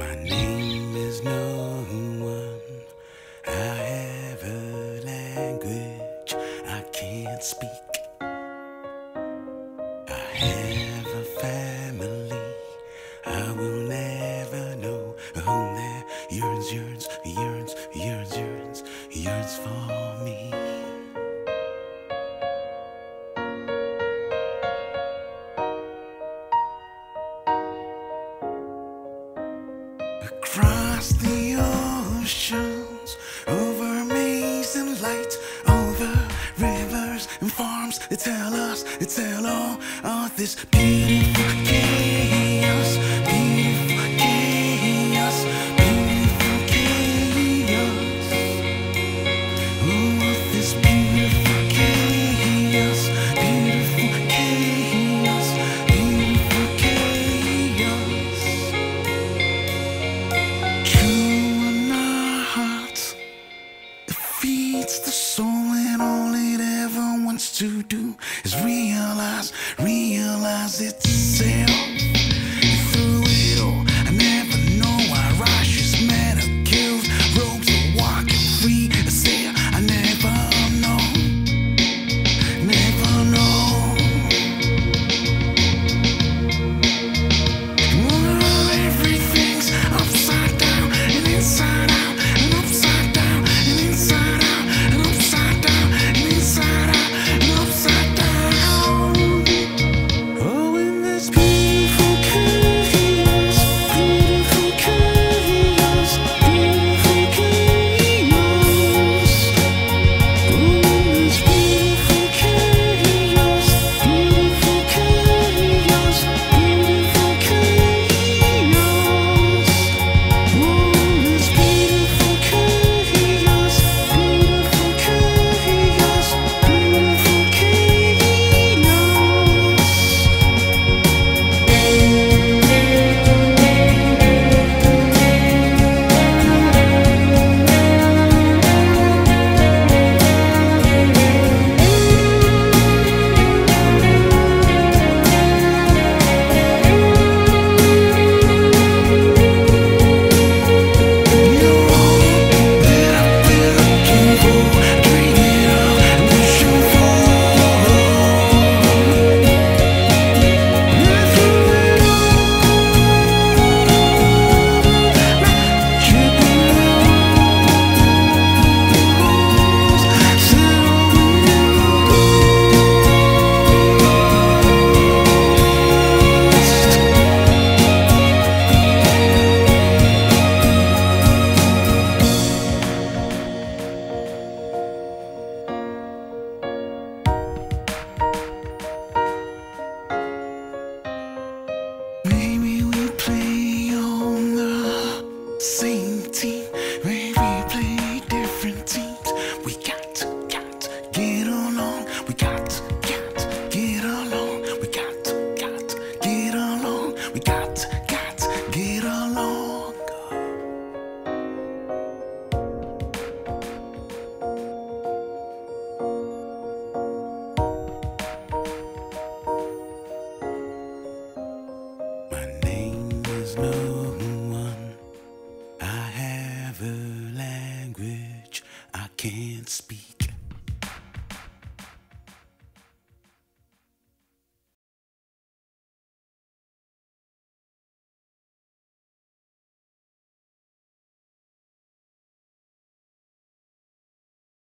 my name. Across the oceans, over amazing light, over rivers and farms, they tell us, they tell all of this beautiful chaos, feeds the soul, and all it ever wants to do is realize, realize itself. Sing. can't speak.